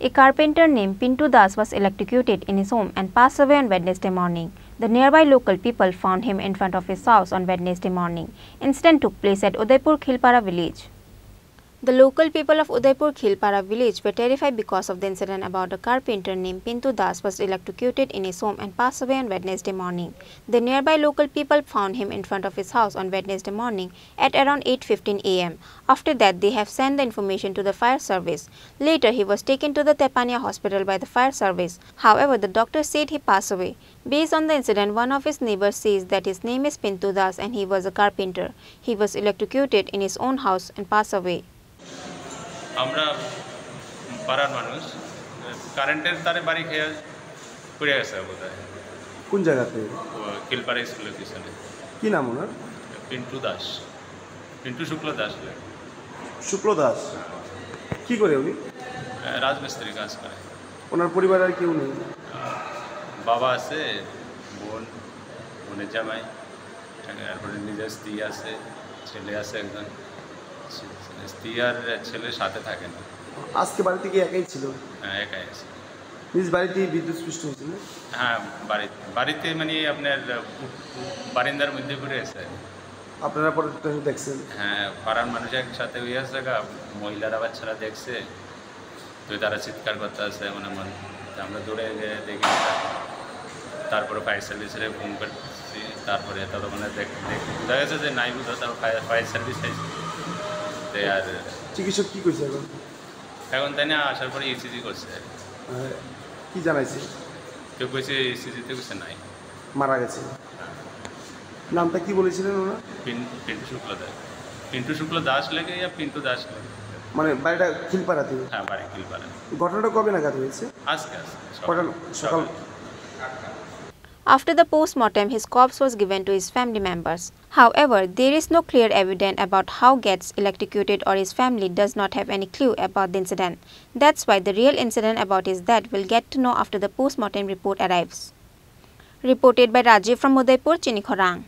A carpenter named Pintu Das was electrocuted in his home and passed away on Wednesday morning. The nearby local people found him in front of his house on Wednesday morning. Incident took place at Udaipur Khilpara village. The local people of Udaipur Khilpara village were terrified because of the incident about a carpenter named Pintu Das was electrocuted in his home and passed away on Wednesday morning. The nearby local people found him in front of his house on Wednesday morning at around 8.15 am. After that, they have sent the information to the fire service. Later, he was taken to the Tepania hospital by the fire service. However, the doctor said he passed away. Based on the incident, one of his neighbors says that his name is Pintu Das and he was a carpenter. He was electrocuted in his own house and passed away. আমরা পাড়ার মানুষ। কারেন্টের তারে বাড়ি খেয়ে পড়ে গেছে বোধ কোন জায়গাতে? কিলপাড়া স্কুলের পিছনে। কি নাম ওনার? পিন্টু দাস। পিন্টু শুক্ল দাস। শুক্ল দাস। কি করে উনি? রাজমিস্ত্রি কাজ করে। ওনার পরিবার আর কেউ নেই? বাবা আছে বোন বোনের জামাই তারপরে নিজের স্ত্রী আছে ছেলে আছে একজন। স্ত্রী আর ছেলে সাথে থাকে না। আজকে বাড়িতে কি একাই ছিল? হ্যাঁ, একাই আছে। নিজ বিদ্যুৎ স্পৃষ্ট হয়েছিল হ্যাঁ বাড়িতে বাড়িতে মানে আপনার বারিন্দার মধ্যে পড়ে আছে। আপনারা পরে দেখছেন। হ্যাঁ পাড়ার মানুষ একসাথে হয়ে আছে মহিলারা বাচ্চারা দেখছে। তো তারা চিৎকার করতে আছে মনে মনে। আমরা দৌড়ে গিয়ে দেখি তারপরে ফায়ার সার্ভিসের ফোন করছি তারপরে ততক্ষণে দেখ গেছে যে নাই বুঝা তার ফায়ার সার্ভিস তো আর চিকিৎসক কি কইছে এখন? এখন তাই না আসার পরে ইসিজি করছে। আহ, কি জানাইছে? কেউ কইছে ইসিজিতে কিছু নাই। মারা গেছে। নামটা কি বলেছিলেন পিন পিন্টু শুক্ল দাস। পিন্টু শুক্ল দাস লেগে ইয়া পিন্টু দাস লেগে। মানে বাড়িটা খিলপাড়াতে? হ্যাঁ বাড়ি কিলপাড়া ঘটনাটা কবে নাগাদ হয়েছে? আজকে আজকে কটা সকাল। After the post-mortem, his corpse was given to his family members. However, there is no clear evidence about how gets electrocuted or his family does not have any clue about the incident. That's why the real incident about his death will get to know after the post-mortem report arrives. Reported by Rajiv from Udaipur, Chinikhorang.